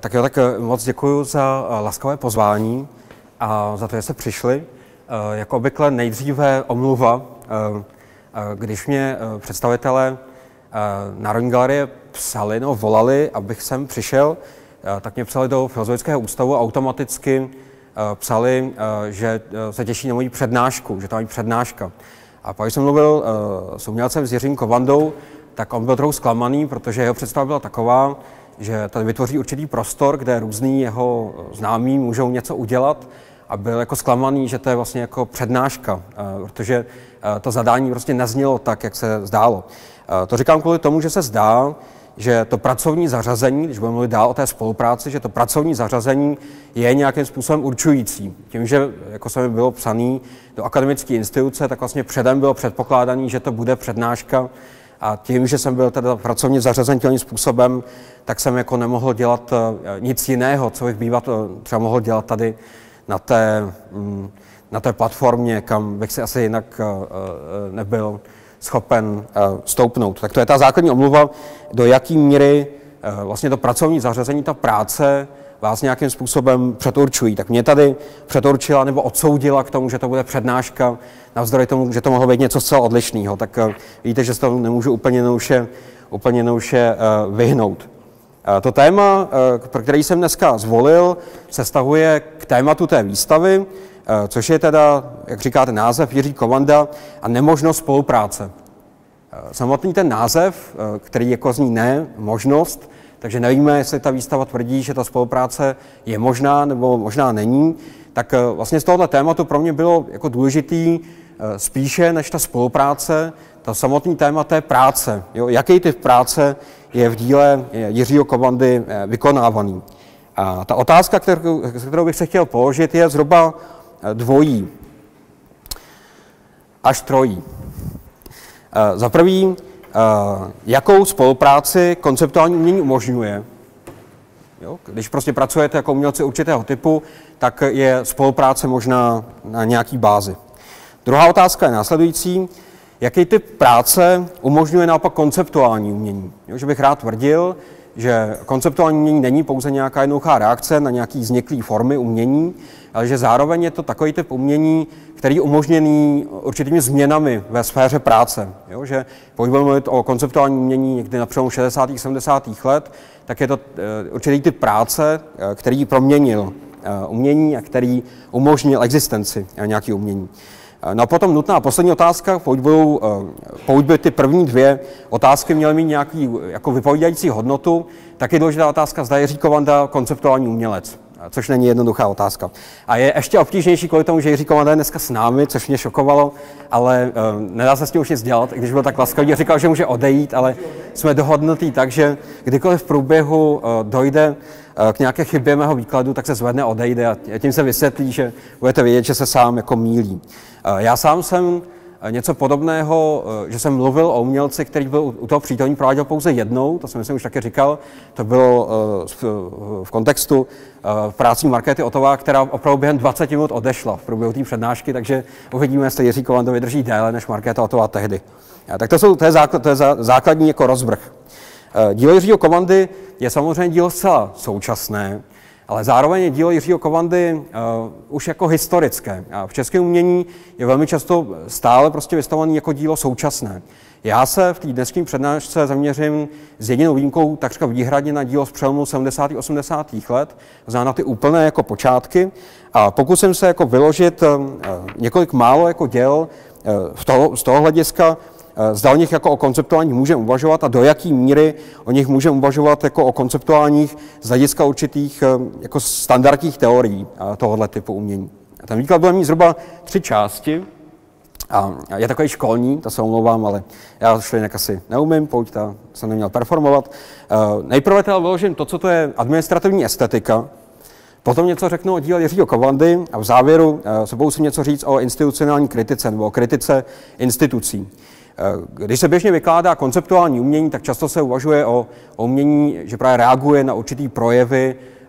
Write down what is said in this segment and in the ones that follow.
Tak jo, tak moc děkuji za laskavé pozvání a za to, že jste přišli. Jako obvykle nejdříve omluva, když mě představitelé Národní galerie psali, no volali, abych sem přišel, tak mě psali do Filozofického ústavu automaticky psali, že se těší na moji přednášku, že to mají přednáška. A pak jsem mluvil s umělcem s Jiřím Kovandou, tak on byl trochu zklamaný, protože jeho představa byla taková, že tady vytvoří určitý prostor, kde různý jeho známí můžou něco udělat a byl jako zklamaný, že to je vlastně jako přednáška, protože to zadání prostě neznělo tak, jak se zdálo. To říkám kvůli tomu, že se zdá, že to pracovní zařazení, když budeme mluvit dál o té spolupráci, že to pracovní zařazení je nějakým způsobem určující. Tím, že jako se mi bylo psaný do akademické instituce, tak vlastně předem bylo předpokládaný, že to bude přednáška a tím, že jsem byl teda pracovně zařazen tím způsobem, tak jsem jako nemohl dělat eh, nic jiného, co bych bývat eh, třeba mohl dělat tady na té, mm, na té platformě, kam bych si asi jinak eh, nebyl schopen stoupnout. Tak to je ta základní omluva, do jaký míry vlastně to pracovní zařazení, ta práce vás nějakým způsobem předurčují. Tak mě tady předurčila nebo odsoudila k tomu, že to bude přednáška, navzdory tomu, že to mohlo být něco zcela odlišného. Tak víte, že se to nemůžu úplně nouše, úplně nouše vyhnout. Uh, to téma, pro který jsem dneska zvolil, se stahuje k tématu té výstavy, což je teda, jak říkáte, název Jiří Kovanda a nemožnost spolupráce. Samotný ten název, který jako zní ne, možnost, takže nevíme, jestli ta výstava tvrdí, že ta spolupráce je možná nebo možná není. Tak eh, vlastně z tohoto tématu pro mě bylo jako důležitý eh, spíše než ta spolupráce, ta samotný téma té práce. Jo? Jaký typ práce je v díle Jiřího Kovandy eh, vykonávaný. A ta otázka, kterou, kterou bych se chtěl položit, je zhruba dvojí až trojí. Za prvý, Eh, jakou spolupráci konceptuální umění umožňuje. Jo? Když prostě pracujete jako umělci určitého typu, tak je spolupráce možná na nějaký bázi. Druhá otázka je následující. Jaký typ práce umožňuje naopak konceptuální umění? Jo, že bych rád tvrdil, že konceptuální umění není pouze nějaká jednoduchá reakce na nějaký vzniklý formy umění, ale že zároveň je to takový typ umění, který je umožněný určitými změnami ve sféře práce. Jo? Že pokud budeme mluvit o konceptuální umění někdy na přelomu 60. a 70. let, tak je to eh, určitý typ práce, eh, který proměnil eh, umění a který umožnil existenci nějaký umění. No a potom nutná poslední otázka, pokud, budou, pokud by ty první dvě otázky měly mít nějaký jako vypovídající hodnotu, tak je důležitá otázka, zda je Říkovanda konceptuální umělec což není jednoduchá otázka. A je ještě obtížnější kvůli tomu, že Jiří Komanda je dneska s námi, což mě šokovalo, ale uh, nedá se s tím už nic dělat, když byl tak laskavý, říkal, že může odejít, ale jsme dohodnutí tak, že kdykoliv v průběhu uh, dojde uh, k nějaké chybě mého výkladu, tak se zvedne, odejde a tím se vysvětlí, že budete vědět, že se sám jako mílí. Uh, já sám jsem něco podobného, eh, že jsem mluvil o umělci, který byl u toho přítomný, prováděl pouze jednou, to jsem už taky říkal, to bylo eh, v kontextu eh, práci Markéty Otová, která opravdu během 20 minut odešla v průběhu té přednášky, takže uvidíme, jestli Jiří Kovando vydrží déle než Markéta Otová tehdy. Tak to, jsou, to je, základ, to je základní jako rozvrh. Dílo Jiřího Kovandy je samozřejmě dílo zcela současné, ale zároveň je dílo Jiřího Kovandy uh, už jako historické. A v českém umění je velmi často stále prostě vystavovaný jako dílo současné. Já se v té dnešní přednášce zaměřím s jedinou výjimkou takřka výhradně na dílo z přelomu 70. a 80. let, znamená na ty úplné jako počátky a pokusím se jako vyložit uh, několik málo jako děl uh, toho, z toho hlediska, zda o nich jako o konceptuálních můžeme uvažovat a do jaké míry o nich můžeme uvažovat jako o konceptuálních z hlediska určitých eh, jako standardních teorií eh, tohoto typu umění. A ten výklad bude mít zhruba tři části. A je takový školní, to se omlouvám, ale já jinak asi neumím, pokud ta jsem neměl performovat. Nejprve teda vyložím to, co to je administrativní estetika, Potom něco řeknu o díle Jiřího Kovandy a v závěru se pokusím něco říct o institucionální kritice nebo o kritice institucí. Když se běžně vykládá konceptuální umění, tak často se uvažuje o, umění, že právě reaguje na určitý projevy, eh,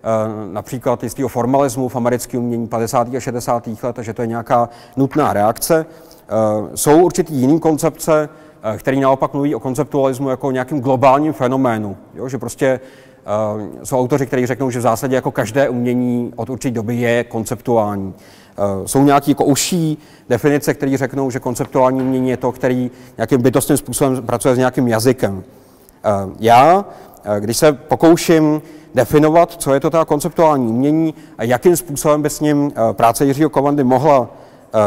například jistého formalismu v americkém umění 50. a 60. let, že to je nějaká nutná reakce. Eh, jsou určitý jiný koncepce, eh, který naopak mluví o konceptualismu jako o nějakém globálním fenoménu, jo? že prostě jsou autoři, kteří řeknou, že v zásadě jako každé umění od určité doby je konceptuální. Jsou nějaké jako užší definice, které řeknou, že konceptuální umění je to, který nějakým bytostným způsobem pracuje s nějakým jazykem. Já, když se pokouším definovat, co je to ta konceptuální umění a jakým způsobem by s ním práce Jiřího Kovandy mohla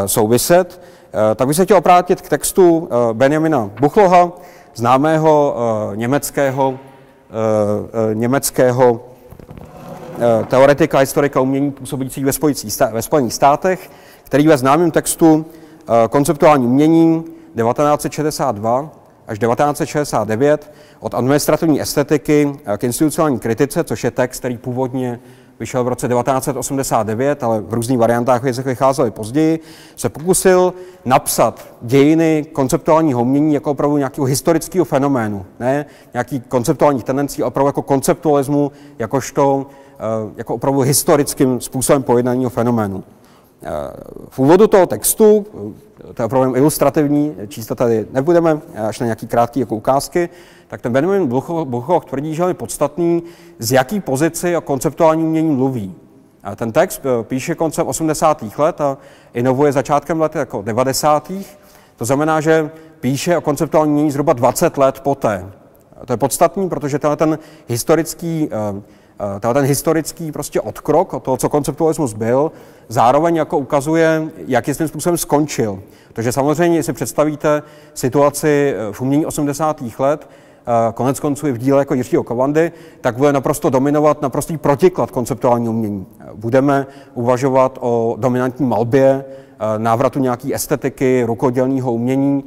souviset, tak bych se chtěl oprátit k textu Benjamina Buchloha, známého německého Eh, německého eh, teoretika a historika umění působící ve, ve Spojených státech, který ve známém textu eh, konceptuální umění 1962 až 1969 od administrativní estetiky k institucionální kritice, což je text, který původně vyšel v roce 1989, ale v různých variantách věcech vycházely později, se pokusil napsat dějiny konceptuálního umění jako opravdu nějakého historického fenoménu, ne nějaký konceptuální tendencí, opravdu jako konceptualismu, jakožto eh, jako opravdu historickým způsobem pojednání fenoménu. Eh, v úvodu toho textu, eh, to je opravdu ilustrativní, čísla tady nebudeme, až na nějaký krátký jako ukázky, tak ten Benjamin Bluchoch tvrdí, že je podstatný, z jaký pozici o konceptuální umění mluví. A ten text eh, píše koncem 80. let a inovuje začátkem let jako 90. To znamená, že píše o konceptuální umění zhruba 20 let poté. To je podstatný, protože tenhle ten historický, eh, eh, ten historický prostě odkrok od toho, co konceptualismus byl, zároveň jako ukazuje, jakým způsobem skončil. Takže samozřejmě, si představíte situaci v umění 80. let, konec konců i v díle jako Jiřího Kovandy, tak bude naprosto dominovat naprostý protiklad konceptuální umění. Budeme uvažovat o dominantní malbě, návratu nějaké estetiky, rukodělního umění,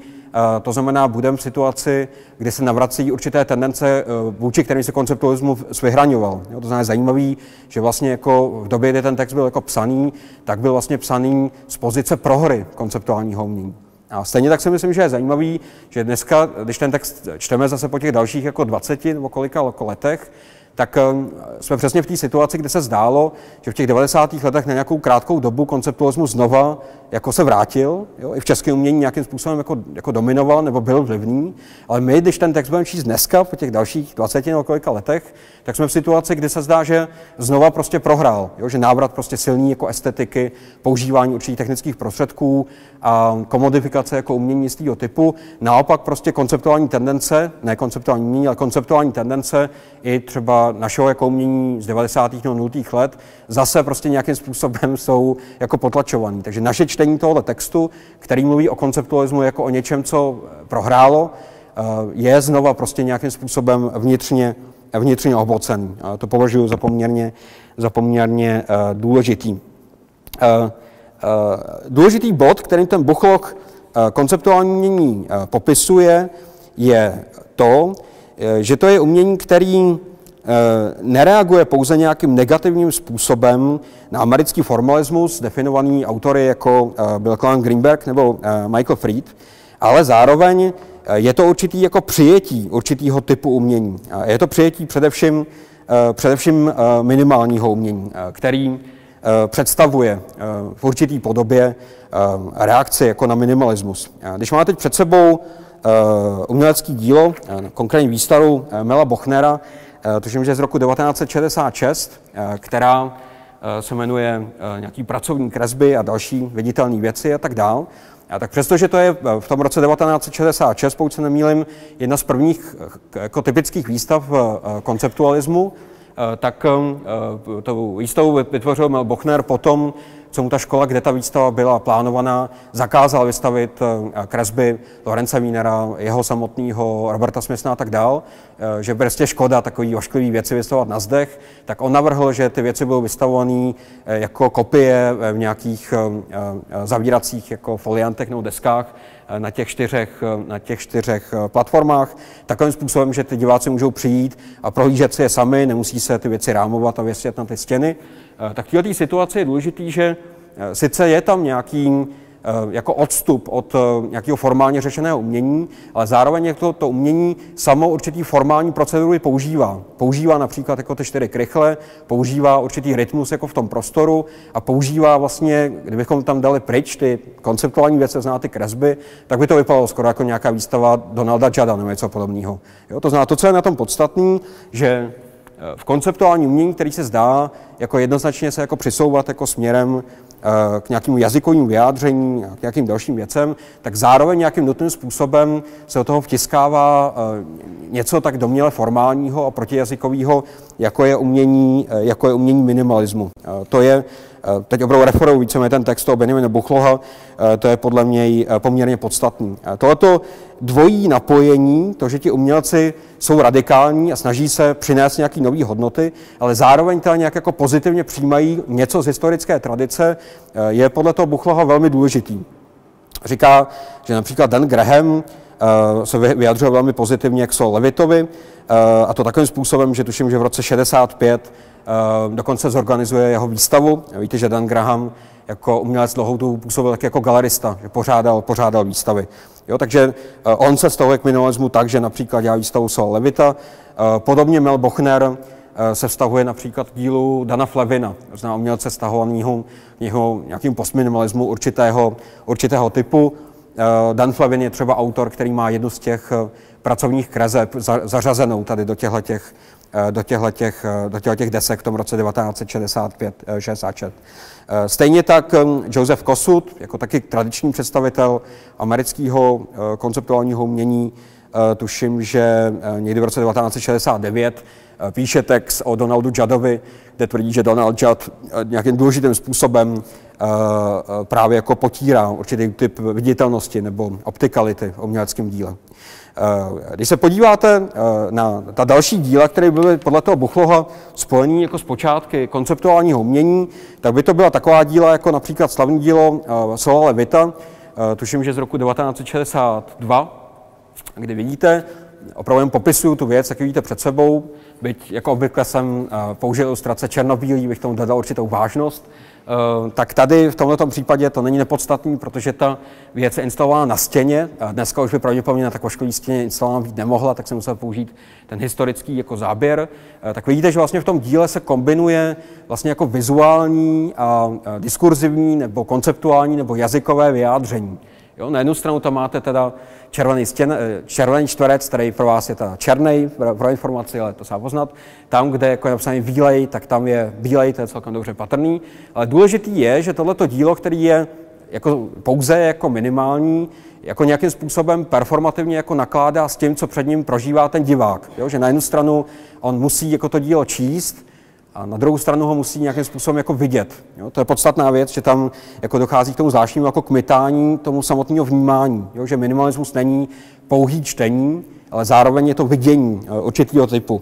to znamená, budeme v situaci, kdy se navrací určité tendence, e, vůči kterým se konceptualismus vyhraňoval. to znamená zajímavý, že vlastně jako v době, kdy ten text byl jako psaný, tak byl vlastně psaný z pozice prohry konceptuálního umění. A stejně tak si myslím, že je zajímavý, že dneska, když ten text čteme zase po těch dalších jako 20 nebo kolika letech, tak um, jsme přesně v té situaci, kde se zdálo, že v těch 90. letech na nějakou krátkou dobu konceptualismus znova jako se vrátil, jo, i v českém umění nějakým způsobem jako, jako dominoval nebo byl vlivný, ale my, když ten text budeme číst dneska, po těch dalších 20 nebo kolika letech, tak jsme v situaci, kdy se zdá, že znova prostě prohrál, jo, že návrat prostě silný jako estetiky, používání určitých technických prostředků a komodifikace jako umění jistého typu, naopak prostě konceptuální tendence, ne konceptuální umění, ale konceptuální tendence i třeba našeho jako umění z 90. nebo 0. let zase prostě nějakým způsobem jsou jako potlačovaný. Takže naše čtení tohoto textu, který mluví o konceptualismu jako o něčem, co prohrálo, eh, je znova prostě nějakým způsobem vnitřně, vnitřně obocený. To považuji za poměrně, za poměrně uh, důležitý. Důležitý bod, kterým ten Buchlok konceptuální umění popisuje, je to, že to je umění, který Eh, nereaguje pouze nějakým negativním způsobem na americký formalismus, definovaný autory jako eh, Bill Clan Greenberg nebo eh, Michael Fried, ale zároveň je to určitý jako přijetí určitýho typu umění. Je to přijetí především, především minimálního umění, který představuje v určitý podobě reakci jako na minimalismus. Když máte teď před sebou umělecký dílo, konkrétní výstavu Mela Bochnera, Eh, tuším, že z roku 1966, eh, která eh, se jmenuje nějaký pracovní kresby a další viditelné věci a tak dál. A tak přestože to je v tom roce 1966, pokud se nemýlim, jedna z prvních jako typických výstav konceptualismu, tak tu výstavu vytvořil Mel Bochner potom, co mu ta škola, kde ta výstava byla plánovaná, zakázal vystavit eh, kresby Lorence Wienera, jeho samotného, Roberta Smithna a tak dál, eh, že prostě škoda takový ošklivý věci vystavovat na zdech, tak on navrhl, že ty věci budou vystavované eh, jako kopie v nějakých zavíracích jako foliantech nebo deskách na těch čtyřech, na těch čtyřech platformách, takovým způsobem, že ty diváci můžou přijít a prohlížet si je sami, nemusí se ty věci rámovat a věsit na ty stěny. Eh, tak v této situaci je důležitý, že eh, sice je tam nějaký eh, jako odstup od nějakého formálně řešeného umění, ale zároveň jak to, to umění samo určitý formální procedury používá. Používá například jako ty čtyři krychle, používá určitý rytmus jako v tom prostoru a používá vlastně, kdybychom tam dali pryč ty konceptuální věci, zná ty kresby, tak by to vypadalo skoro jako nějaká výstava Donalda Jada nebo něco podobného. Jo, to znamená, to, co je na tom podstatné, že v konceptuálním umění, který se zdá jako jednoznačně se jako přisouvat jako směrem Eh, k nějakému jazykovému vyjádření, k nějakým dalším věcem, tak zároveň nějakým nutným způsobem se do toho vtiskává eh, něco tak doměle formálního a protijazykového, jako je umění, eh, jako je umění minimalismu. To je teď opravdu referuju víceméně ten text toho Benjamina Buchloha, to je podle mě poměrně podstatný. Tohoto dvojí napojení, to, že ti umělci jsou radikální a snaží se přinést nějaké nové hodnoty, ale zároveň teda nějak jako pozitivně přijímají něco z historické tradice, je podle toho Buchloha velmi důležitý. Říká, že například Dan Graham se vyjadřuje velmi pozitivně k Sol Levitovi, a to takovým způsobem, že tuším, že v roce 65 dokonce zorganizuje jeho výstavu. Víte, že Dan Graham jako umělec dlouhou dobu působil tak jako galerista, že pořádal, pořádal výstavy. Jo, takže uh, on se stahuje k minimalismu tak, že například dělá výstavu Sol Levita. Podobně Mel Bochner se vztahuje například k dílu Dana Flevina, zná umělce stahovaného něho nějakým postminimalismu určitého, určitého typu. Dan Flevin je třeba autor, který má jednu z těch pracovních kreseb zařazenou tady do těchto těch, do těchto těch, do těchto těch desek v tom roce 1965 66. Eh, stejně tak Joseph Kossuth, jako taky tradiční představitel amerického eh, konceptuálního umění, eh, tuším, že někdy v roce 1969 píše text o Donaldu Juddovi, kde tvrdí, že Donald Judd nějakým důležitým způsobem právě jako potírá určitý typ viditelnosti nebo optikality v uměleckém díle. Eh, když se podíváte eh, na ta další díla, které byly podle toho Buchloha spojený jako z počátky konceptuálního umění, tak by to byla taková díla jako například slavní dílo eh, Sola Levita, tuším, že z roku 1962, kdy vidíte, opravdu popisuju tu věc, jak vidíte před sebou, byť jako obvykle jsem použil ilustrace černobílý, bych tomu dodal určitou vážnost, tak tady v tomto případě to není nepodstatný, protože ta věc je instalována na stěně. Dneska už by pravděpodobně na tak ošklivý stěně instalována být nemohla, tak jsem musel použít ten historický jako záběr. Eh, tak vidíte, že vlastně v tom díle se kombinuje vlastně jako vizuální a diskurzivní nebo konceptuální nebo jazykové vyjádření. Jo, na jednu stranu tam máte teda červený, stěn, eh, červený čtverec, který pro vás je teda černý pro informaci, ale to se poznat. Tam, kde jako je napsaný bílej, tak tam je bílej, to je celkem dobře patrný. Ale důležitý je, že tohleto dílo, který je jako pouze jako minimální, jako nějakým způsobem performativně jako nakládá s tím, co před ním prožívá ten divák. Jo? Že na jednu stranu on musí jako to dílo číst, a na druhou stranu ho musí nějakým způsobem jako vidět. Jo? To je podstatná věc, že tam jako dochází k tomu zvláštnímu jako kmitání tomu samotného vnímání. Jo? Že minimalismus není pouhý čtení, ale zároveň je to vidění uh, určitého typu. Uh,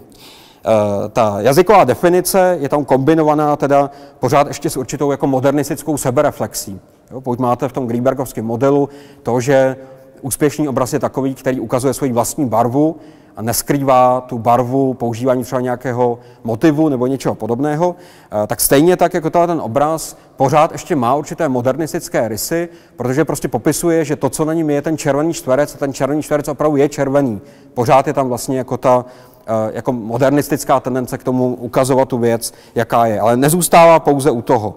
ta jazyková definice je tam kombinovaná teda pořád ještě s určitou jako modernistickou sebereflexí. Jo? Pokud máte v tom Greenbergovském modelu to, že úspěšný obraz je takový, který ukazuje svoji vlastní barvu, a neskrývá tu barvu používání třeba nějakého motivu nebo něčeho podobného, eh, tak stejně tak, jako ten obraz pořád ještě má určité modernistické rysy, protože prostě popisuje, že to, co na ním je ten červený čtverec, a ten červený čtverec opravdu je červený. Pořád je tam vlastně jako ta eh, jako modernistická tendence k tomu ukazovat tu věc, jaká je. Ale nezůstává pouze u toho.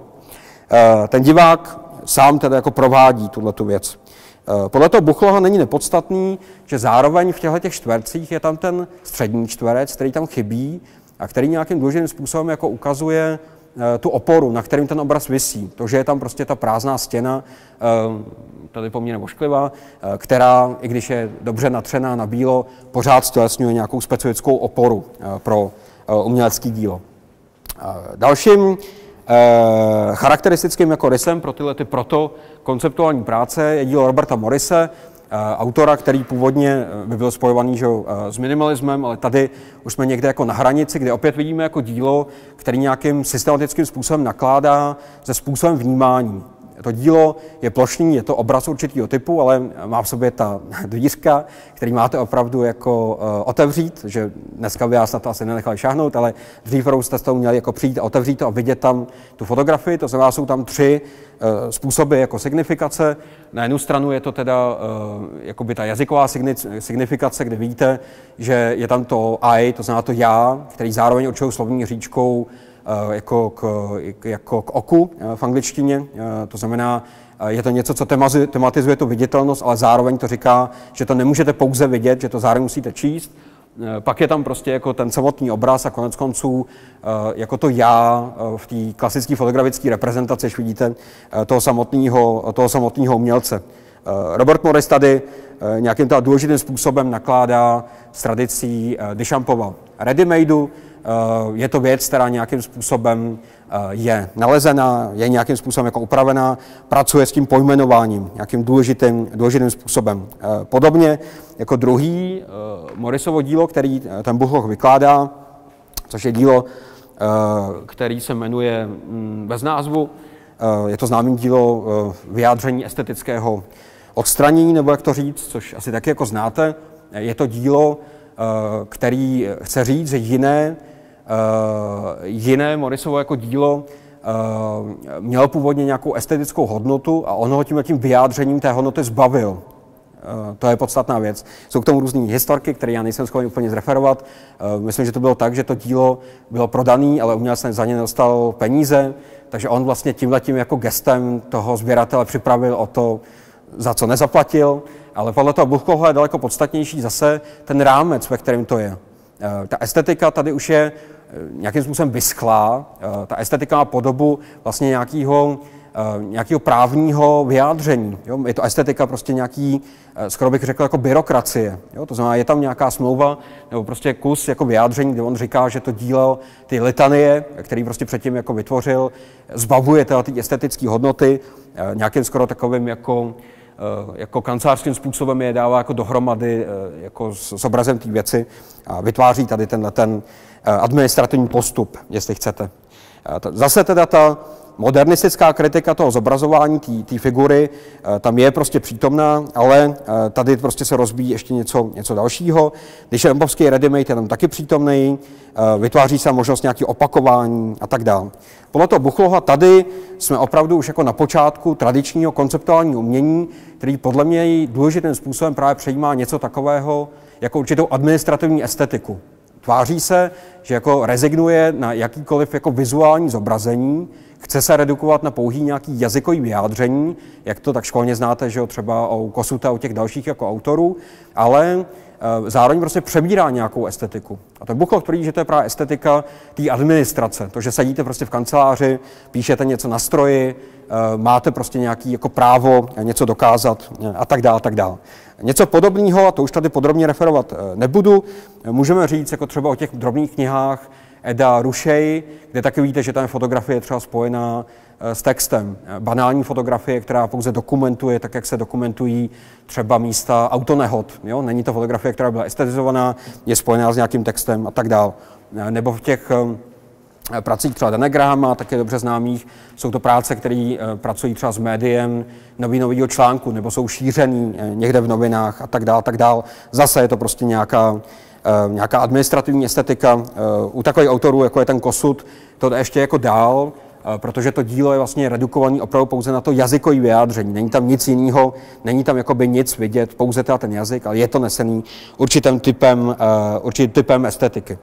Eh, ten divák sám tedy jako provádí tuhle tu věc. Eh, podle toho Buchloha není nepodstatný, že zároveň v těchto těch čtvercích je tam ten střední čtverec, který tam chybí a který nějakým důležitým způsobem jako ukazuje eh, tu oporu, na kterým ten obraz visí. To, že je tam prostě ta prázdná stěna, eh, tady poměrně ošklivá, která, i když je dobře natřená na bílo, pořád stělesňuje nějakou specifickou oporu pro umělecký dílo. Dalším charakteristickým jako rysem pro tyhle ty proto konceptuální práce je dílo Roberta Morise, eh, autora, který původně eh, by byl spojovaný že, s minimalismem, ale tady už jsme někde jako na hranici, kde opět vidíme jako dílo, který nějakým systematickým způsobem nakládá se způsobem vnímání. To dílo je plošný, je to obraz určitého typu, ale má v sobě ta dvířka, který máte opravdu jako uh, otevřít, že dneska by vás na to asi nenechali šáhnout, ale dřív jste to měli jako přijít a otevřít to a vidět tam tu fotografii, to znamená, jsou tam tři uh, způsoby jako signifikace. Na jednu stranu je to teda uh, jakoby ta jazyková signifikace, kde víte, že je tam to I, to znamená to já, který zároveň určují slovní říčkou Eh, jako k, jako k oku eh, v angličtině. Eh, to znamená, je to něco, co tematizuje tu viditelnost, ale zároveň to říká, že to nemůžete pouze vidět, že to zároveň musíte číst. Pak je tam prostě jako ten samotný obraz a konec konců jako to já v té klasické fotografické reprezentaci, když vidíte toho samotného, toho samotného umělce. Robert Morris tady nějakým důležitým způsobem nakládá s tradicí Duchampova readymadeu. Je to věc, která nějakým způsobem Eh, je nalezena, je nějakým způsobem jako upravená, pracuje s tím pojmenováním nějakým důležitým, důležitým způsobem. Eh, podobně jako druhý eh, Morisovo dílo, který ten Buchloch vykládá, což je dílo, který se jmenuje mm, bez názvu, je to známé dílo vyjádření estetického odstranění, nebo jak to říct, což asi taky jako znáte. Je to dílo, který chce říct, že jiné Eh, jiné Morisovo jako dílo eh, mělo původně nějakou estetickou hodnotu a on ho tím tím vyjádřením té hodnoty zbavil. Eh, to je podstatná věc. Jsou k tomu různé historky, které já nejsem schopen úplně zreferovat. Myslím, že to bylo tak, že to dílo bylo prodané, ale umělec za ně nedostal peníze, takže on vlastně tímhletím jako gestem toho sběratele připravil o to, za co nezaplatil, ale podle toho Buchkoho je daleko podstatnější zase ten rámec, ve kterém to je. Ta estetika tady už je Eh, nějakým způsobem vyschlá. Eh, ta estetika má podobu vlastně nějakého eh, nějakého právního vyjádření. Jo? Je to estetika prostě nějaký, skoro bych řekl, jako byrokracie. Jo? To znamená, je tam nějaká smlouva nebo prostě kus jako vyjádření, kde on říká, že to dílo, ty litanie, který prostě předtím jako vytvořil, zbavuje ty estetické hodnoty nějakým skoro takovým jako jako kancelářským způsobem je dává jako dohromady jako s, s obrazem té věci a vytváří tady tenhle ten Eh, administrativní postup, jestli chcete. Eh, zase teda ta modernistická kritika toho zobrazování té figury eh, tam je prostě přítomná, ale tady prostě se rozbíjí ještě něco, něco dalšího. Když je Empovský readymade, je tam taky přítomný, vytváří se možnost nějaké opakování a tak dále. Podle toho Buchloha tady jsme opravdu už jako na počátku tradičního konceptuálního umění, který podle mě důležitým způsobem právě přejímá něco takového jako určitou administrativní estetiku. Tváří se, že jako rezignuje na jakýkoliv jako vizuální zobrazení, chce se redukovat na pouhý nějaký jazykový vyjádření, jak to tak školně znáte, že jo, třeba o Kosuta, o těch dalších jako autorů, ale e, zároveň prostě přebírá nějakou estetiku. A ten Buchloch tvrdí, že to je právě estetika té administrace, to, že sedíte prostě v kanceláři, píšete něco na stroji, e, máte prostě nějaký jako právo něco dokázat e, a tak dále, tak dále. Něco podobného, a to už tady podrobně referovat nebudu, můžeme říct jako třeba o těch drobných knihách Eda Rušej, kde taky víte, že tam fotografie je třeba spojená eh, s textem. Banální fotografie, která pouze dokumentuje, tak jak se dokumentují třeba místa autonehod. Jo? Není to fotografie, která byla estetizovaná, je spojená s nějakým textem a tak dále. Eh, nebo v těch pracích třeba Danegrama, také dobře známých. Jsou to práce, které eh, pracují třeba s médiem novinového článku, nebo jsou šířený eh, někde v novinách a tak dále, tak dále. Zase je to prostě nějaká, eh, nějaká administrativní estetika. U takových autorů, jako je ten Kosut, to ještě jako dál, protože to dílo je vlastně redukované opravdu pouze na to jazykové vyjádření. Není tam nic jiného, není tam jakoby nic vidět, pouze teda ten jazyk, ale je to nesený určitým typem, určitým typem estetiky.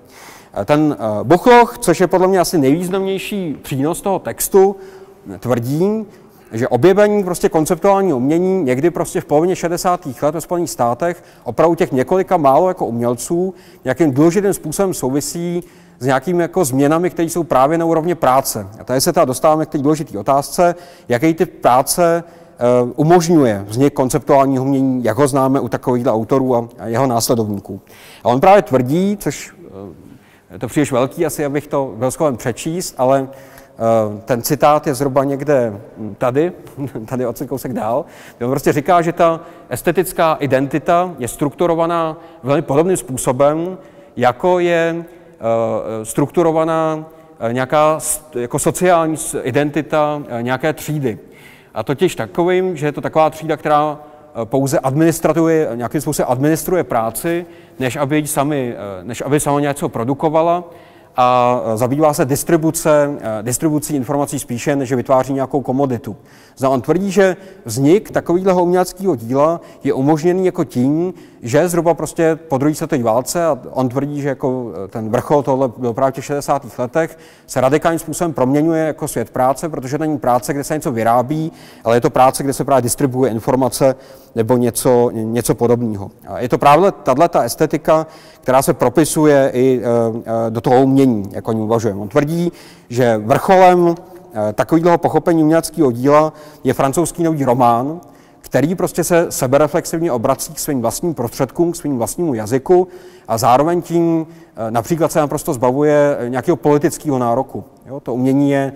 Ten eh, Buchloch, což je podle mě asi nejvýznamnější přínos toho textu, tvrdí, že objevení prostě konceptuální umění někdy prostě v polovině 60. let ve Spojených státech opravdu těch několika málo jako umělců nějakým důležitým způsobem souvisí s nějakými jako změnami, které jsou právě na úrovni práce. A tady se teda dostáváme k té důležité otázce, jaký typ práce uh, umožňuje vznik konceptuálního umění, jak ho známe u takových autorů a jeho následovníků. A on právě tvrdí, což je to příliš velký asi, abych to byl schopen přečíst, ale eh, ten citát je zhruba někde tady, tady od kousek dál. On prostě říká, že ta estetická identita je strukturovaná velmi podobným způsobem, jako je eh, strukturovaná eh, nějaká jako sociální identita nějaké třídy. A totiž takovým, že je to taková třída, která pouze administruje, nějakým způsobem administruje práci, než aby, sami, eh, než aby sama něco produkovala a zabývá se distribuce, eh, distribucí informací spíše, než vytváří nějakou komoditu. Zda on tvrdí, že vznik takového uměleckého díla je umožněný jako tím, že zhruba prostě po druhé světové válce, a on tvrdí, že jako ten vrchol tohle byl právě v těch 60. letech, se radikálním způsobem proměňuje jako svět práce, protože to není práce, kde se něco vyrábí, ale je to práce, kde se právě distribuje informace nebo něco, něco podobného. A je to právě tato estetika, která se propisuje i e, e, do toho umění, jako oni uvažujeme. On tvrdí, že vrcholem e, takového pochopení uměleckého díla je francouzský nový román, který prostě se sebereflexivně obrací k svým vlastním prostředkům, k svým vlastnímu jazyku a zároveň tím například se naprosto zbavuje nějakého politického nároku. Jo, to umění je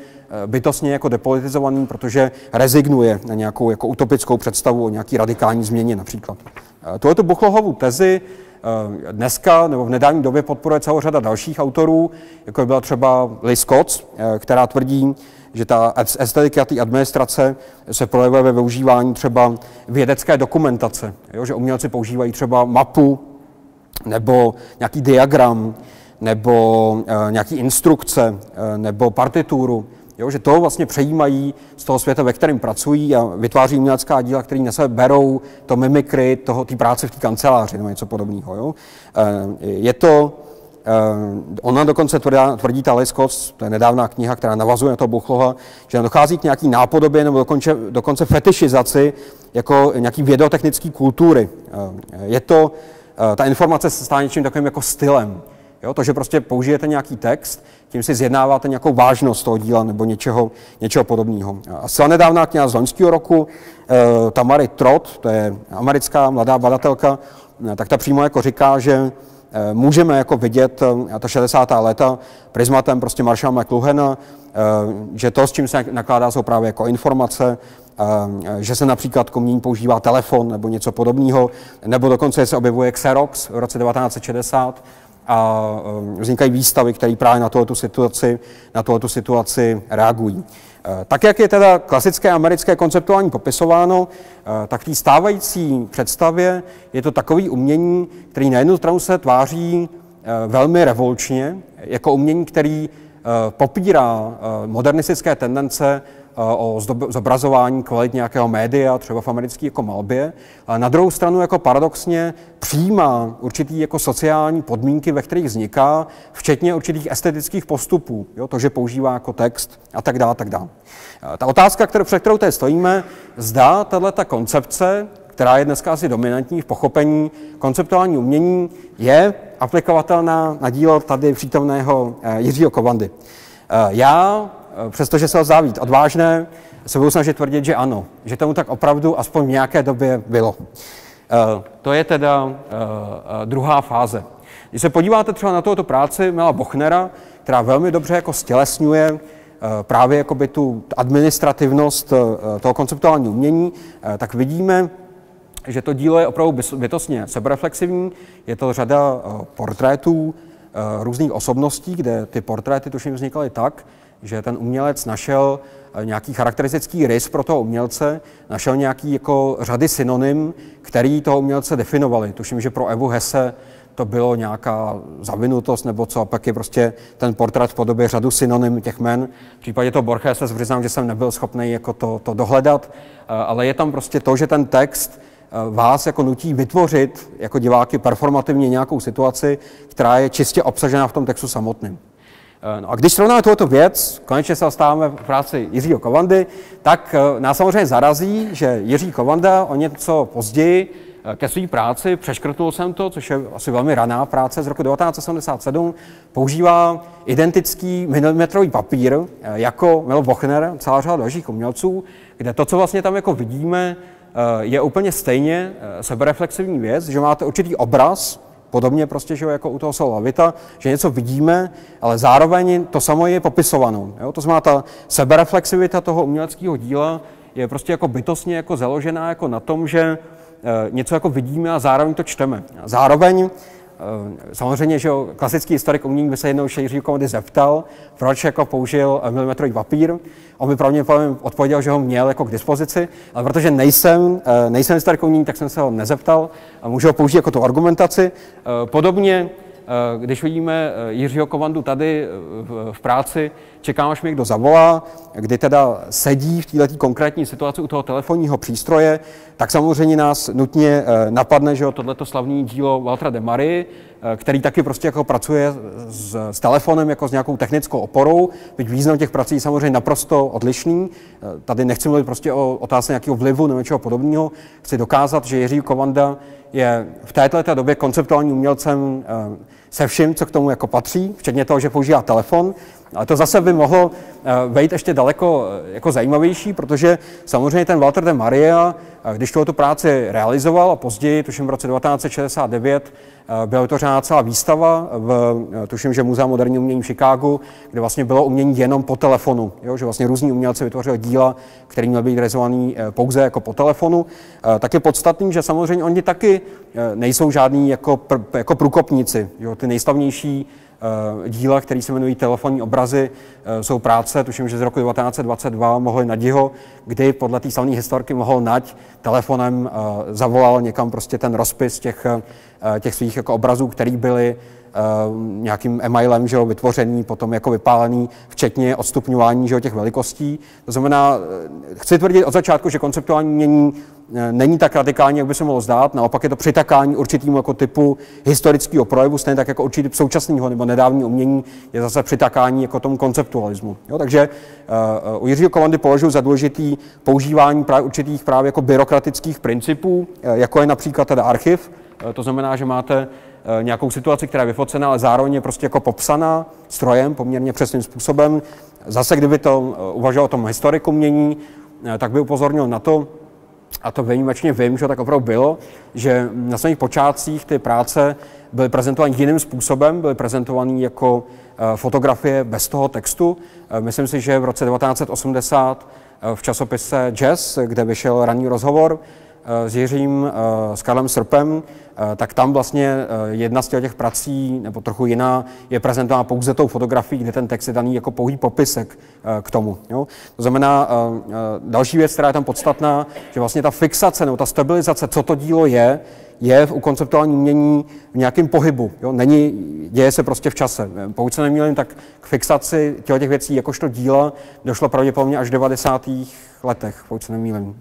bytostně jako depolitizovaný, protože rezignuje na nějakou jako utopickou představu o nějaký radikální změně například. Tohoto Buchlohovu tezi Eh, dneska nebo v nedávné době podporuje celou řada dalších autorů, jako byla třeba Liz Scott, eh, která tvrdí, že ta estetika té administrace se projevuje ve využívání třeba vědecké dokumentace, jo, že umělci používají třeba mapu nebo nějaký diagram nebo e, nějaký instrukce e, nebo partituru Jo, že to vlastně přejímají z toho světa, ve kterém pracují a vytváří umělecká díla, které na sebe berou to mimikry, toho, té práce v té kanceláři nebo něco podobného. Jo. Eh, je to, eh, ona dokonce tvrdí, tvrdí ta Scott, to je nedávná kniha, která navazuje na to Buchloha, že dochází k nějaký nápodobě nebo dokonce, dokonce fetišizaci jako nějaký vědotechnické kultury. Eh, je to, ta informace se stane něčím takovým jako stylem. Jo, to, že prostě použijete nějaký text, tím si zjednáváte nějakou vážnost toho díla nebo něčeho, něčeho podobného. A zcela nedávná kniha z loňského roku, e, Tamary Trot, to je americká mladá badatelka, e, tak ta přímo jako říká, že e, můžeme jako vidět e, ta 60. léta prismatem prostě Marshall McLuhana, že to, s čím se nakládá, jsou právě jako informace, že se například komění používá telefon nebo něco podobného, nebo dokonce se objevuje Xerox v roce 1960, a um, vznikají výstavy, které právě na tuto situaci, na tuto situaci reagují. Eh, tak, jak je teda klasické americké konceptuální popisováno, eh, tak v té stávající představě je to takový umění, který na jednu stranu se tváří eh, velmi revolčně, jako umění, který popírá modernistické tendence o zobrazování kvalit nějakého média, třeba v americké jako malbě, na druhou stranu jako paradoxně přijímá určitý jako sociální podmínky, ve kterých vzniká, včetně určitých estetických postupů, jo, to, že používá jako text a tak dále, tak dále. Ta otázka, kterou, před kterou teď stojíme, zdá tato koncepce, která je dneska asi dominantní v pochopení konceptuální umění, je aplikovatelná na dílo tady přítomného eh, Jiřího Kovandy. Eh, já přestože se ho zdá být odvážné, se budu snažit tvrdit, že ano, že tomu tak opravdu aspoň v nějaké době bylo. Eh, to je teda eh, druhá fáze. Když se podíváte třeba na tuto práci Mela Bochnera, která velmi dobře jako stělesňuje právě jakoby tu administrativnost toho konceptuálního umění, tak vidíme, že to dílo je opravdu bytostně sebereflexivní. Je to řada portrétů různých osobností, kde ty portréty tuším vznikaly tak, že ten umělec našel eh, nějaký charakteristický rys pro toho umělce, našel nějaký jako řady synonym, který toho umělce definovali. Tuším, že pro Evu Hesse to bylo nějaká zavinutost nebo co, a pak je prostě ten portrét v podobě řadu synonym těch men. V případě toho Borgese přiznám, že jsem nebyl schopný jako to, to dohledat, eh, ale je tam prostě to, že ten text eh, vás jako nutí vytvořit jako diváky performativně nějakou situaci, která je čistě obsažená v tom textu samotným. Eh, no a když srovnáme tuto věc, konečně se dostáváme v práci Jiřího Kovandy, tak eh, nás samozřejmě zarazí, že Jiří Kovanda o něco později eh, ke své práci, přeškrtnul jsem to, což je asi velmi raná práce z roku 1977, používá identický milimetrový papír jako Mel Bochner, celá řada dalších umělců, kde to, co vlastně tam jako vidíme, je úplně stejně sebereflexivní věc, že máte určitý obraz, Podobně prostě, že jako u toho Solavita, že něco vidíme, ale zároveň to samo je popisovanou. Jo? To znamená, ta sebereflexivita toho uměleckého díla je prostě jako bytostně jako založená jako na tom, že e, něco jako vidíme a zároveň to čteme. Zároveň Eh, samozřejmě, že klasický historik umění by se jednou Komody zeptal, proč jako použil milimetrový papír. On by pravděpodobně odpověděl, že ho měl jako k dispozici, ale protože nejsem, eh, nejsem historik umění, tak jsem se ho nezeptal a můžu ho použít jako tu argumentaci. Eh, podobně když vidíme Jiřího Kovandu tady v práci, čekám, až mi někdo zavolá, kdy teda sedí v této konkrétní situaci u toho telefonního přístroje, tak samozřejmě nás nutně napadne, že tohleto slavný dílo Waltra de Marie, který taky prostě jako pracuje s, s telefonem jako s nějakou technickou oporou, byť význam těch prací je samozřejmě naprosto odlišný. Tady nechci mluvit prostě o otázce nějakého vlivu nebo něčeho podobného. Chci dokázat, že Jiří Kovanda je v této době konceptuálním umělcem eh, se vším, co k tomu jako patří, včetně toho, že používá telefon. Ale to zase by mohlo eh, vejít ještě daleko eh, jako zajímavější, protože samozřejmě ten Walter de Maria, když tuto práci realizoval a později, tuším v roce 1969, byla vytvořena celá výstava v, tuším, že Muzea moderní umění v Chicagu, kde vlastně bylo umění jenom po telefonu, jo, že vlastně různí umělci vytvořili díla, které měly být realizované pouze jako po telefonu. Tak je podstatný, že samozřejmě oni taky nejsou žádní jako, pr, jako průkopníci. Jo, ty nejslavnější Eh, díla, které se jmenují telefonní obrazy, eh, jsou práce, tuším, že z roku 1922 mohli Nadiho, kdy podle té slavné historky mohl Nať telefonem eh, zavolal někam prostě ten rozpis těch, těch svých jako obrazů, které byly nějakým emailem že jo, vytvořený, potom jako vypálený, včetně odstupňování že jo, těch velikostí. To znamená, chci tvrdit od začátku, že konceptuální mění E, není tak radikální, jak by se mohlo zdát. Naopak je to přitakání určitým jako typu historického projevu, stejně tak jako určitý současného nebo nedávního umění je zase přitakání jako tomu konceptualismu. Jo, takže uh, u Jiřího Kovandy považuji za důležitý používání právě určitých právě jako byrokratických principů, jako je například teda archiv. To znamená, že máte nějakou situaci, která je vyfocená, ale zároveň je prostě jako popsaná strojem poměrně přesným způsobem. Zase, kdyby to uvažoval o tom historiku mění, tak by upozornil na to, a to výjimečně vím, že tak opravdu bylo, že na svých počátcích ty práce byly prezentovány jiným způsobem, byly prezentovány jako eh, fotografie bez toho textu. Eh, myslím si, že v roce 1980 eh, v časopise Jazz, kde vyšel ranní rozhovor, Eh, s Jiřím, eh, s Karlem Srpem, eh, tak tam vlastně jedna z těch prací, nebo trochu jiná, je prezentována pouze tou fotografií, kde ten text je daný jako pouhý popisek k tomu. Jo? To znamená, další věc, která je tam podstatná, že vlastně ta fixace nebo ta stabilizace, co to dílo je, je v konceptuální umění v nějakém pohybu. Jo? Není, děje se prostě v čase. Pokud se nemýlím, tak k fixaci těch věcí jakožto díla došlo pravděpodobně až v 90. letech, pokud se nemýlím.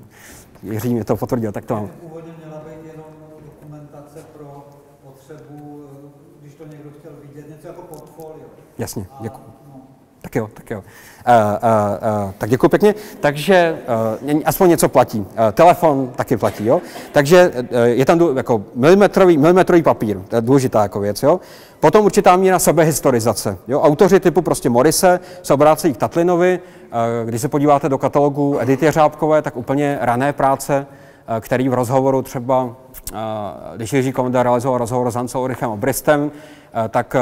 Jiří mě to potvrdil, tak to mám. Původně měla být jenom dokumentace pro potřebu, když to někdo chtěl vidět, něco jako portfolio. Jasně, děkuji. Tak jo, tak jo. Uh, uh, uh, tak děkuji pěkně. Takže uh, aspoň něco platí. Uh, telefon taky platí, jo. Takže uh, je tam jako milimetrový, milimetrový papír, to je důležitá jako věc, jo. Potom určitá míra sebehistorizace. Jo? Autoři typu prostě Morise se obrácejí k Tatlinovi. Eh, když se podíváte do katalogu Edity Řábkové, tak úplně rané práce, eh, který v rozhovoru třeba, eh, když Jiří Komenda realizoval rozhovor s Hansel Ulrichem Obristem, Eh, tak eh,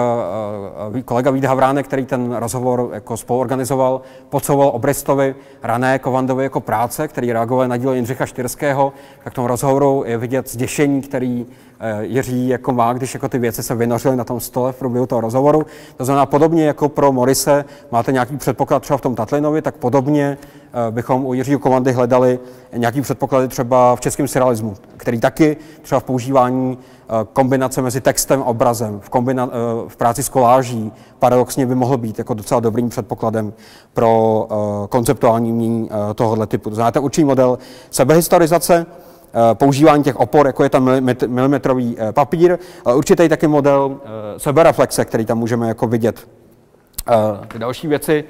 eh, kolega Vít Havránek, který ten rozhovor jako spoluorganizoval, podsouval Obristovi rané Kovandovi jako práce, který reagoval na dílo Jindřicha Štyrského, tak v tom rozhovoru je vidět zděšení, který Jiří jako má, když jako ty věci se vynořily na tom stole v průběhu toho rozhovoru. To znamená, podobně jako pro Morise máte nějaký předpoklad třeba v tom Tatlinovi, tak podobně bychom u Jiřího Kovandy hledali nějaký předpoklady třeba v českém surrealismu, který taky třeba v používání Eh, kombinace mezi textem a obrazem v, kombina- eh, v práci s koláží paradoxně by mohl být jako docela dobrým předpokladem pro eh, konceptuální umění tohoto typu. Ten určitý model sebehistorizace, používání těch opor, jako je tam milimetrový papír, ale určitý taky model sebereflexe, který tam můžeme jako vidět. Ty další věci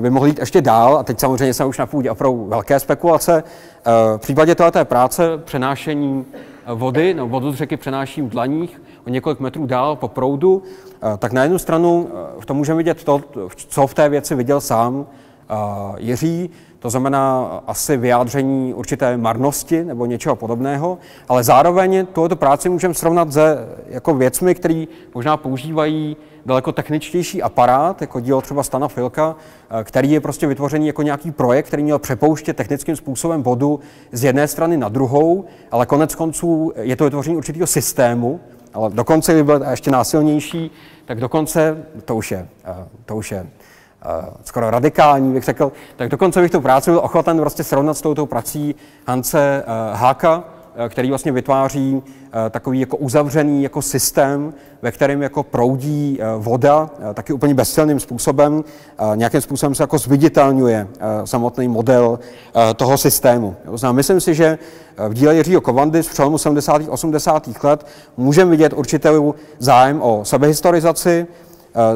by mohly jít ještě dál, a teď samozřejmě jsme už na půdě opravdu velké spekulace. V případě této práce přenášení vody, no vodu z řeky přenáší v dlaních o několik metrů dál po proudu, eh, tak na jednu stranu eh, v tom můžeme vidět to, co v té věci viděl sám eh, Jiří, to znamená asi vyjádření určité marnosti nebo něčeho podobného, ale zároveň tuto práci můžeme srovnat se jako věcmi, které možná používají daleko techničtější aparát, jako dílo třeba Stana Filka, eh, který je prostě vytvořený jako nějaký projekt, který měl přepouštět technickým způsobem vodu z jedné strany na druhou, ale konec konců je to vytvoření určitého systému, ale dokonce, kdyby byl ještě násilnější, tak dokonce, to už je, eh, to už je skoro radikální, bych řekl, tak dokonce bych tu práci byl ochoten prostě srovnat s touto prací Hance Háka, který vlastně vytváří takový jako uzavřený jako systém, ve kterém jako proudí voda, taky úplně bezsilným způsobem, nějakým způsobem se jako zviditelňuje samotný model toho systému. Myslím si, že v díle Jiřího Kovandy z přelomu 70. a 80. let můžeme vidět určitou zájem o sebehistorizaci,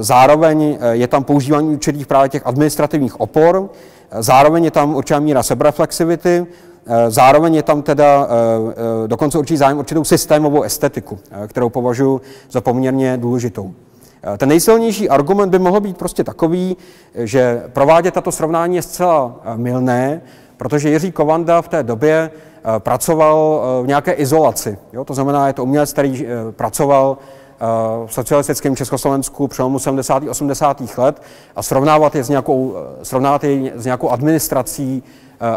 zároveň je tam používání určitých právě těch administrativních opor, zároveň je tam určitá míra sebereflexivity, zároveň je tam teda dokonce určitý zájem určitou systémovou estetiku, kterou považuji za poměrně důležitou. Ten nejsilnější argument by mohl být prostě takový, že provádět tato srovnání je zcela milné, protože Jiří Kovanda v té době Eh, pracoval eh, v nějaké izolaci. Jo? To znamená, je to umělec, který eh, pracoval v socialistickém Československu přelomu 70. a 80. let a srovnávat je s nějakou, srovnávat je s nějakou administrací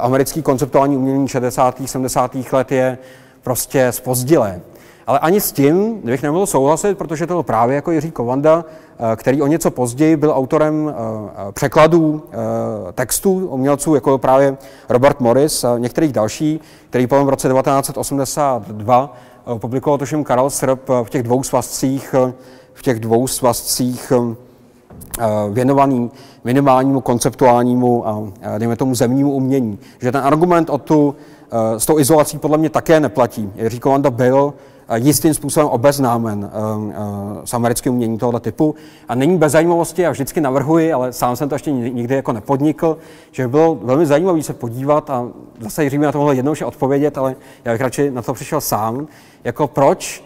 americký konceptuální umění 60. 70. let je prostě spozdilé. Ale ani s tím bych nemohl souhlasit, protože to byl právě jako Jiří Kovanda, eh, který o něco později byl autorem eh, eh, překladů textů umělců, jako právě Robert Morris a některých další, který potom v roce 1982 publikoval tuším Karel Srb v těch dvou svazcích, v těch dvou svazcích věnovaný minimálnímu konceptuálnímu a dejme tomu zemnímu umění. Že ten argument o tu, s tou izolací podle mě také neplatí. Jiří Kovanda byl jistým způsobem obeznámen eh, s americkým uměním tohoto typu. A není bez zajímavosti, já vždycky navrhuji, ale sám jsem to ještě nikdy jako nepodnikl, že by bylo velmi zajímavé se podívat a zase Jiří mi na to mohl jednou odpovědět, ale já bych radši na to přišel sám, jako proč